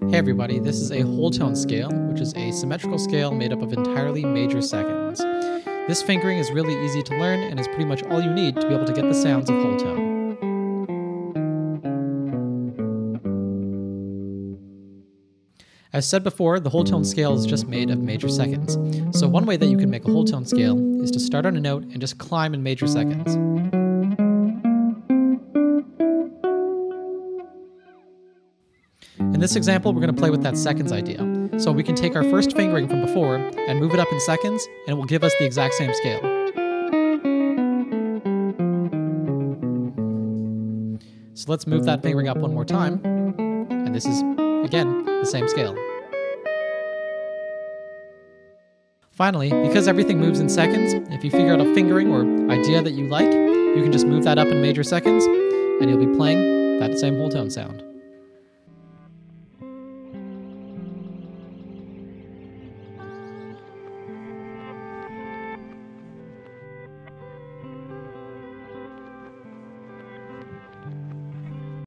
Hey everybody, this is a whole tone scale, which is a symmetrical scale made up of entirely major seconds. This fingering is really easy to learn and is pretty much all you need to be able to get the sounds of whole tone. As said before, the whole tone scale is just made of major seconds. So one way that you can make a whole tone scale is to start on a note and just climb in major seconds. In this example, we're going to play with that seconds idea. So we can take our first fingering from before and move it up in seconds, and it will give us the exact same scale. So let's move that fingering up one more time, and this is, again, the same scale. Finally, because everything moves in seconds, if you figure out a fingering or idea that you like, you can just move that up in major seconds, and you'll be playing that same whole tone sound.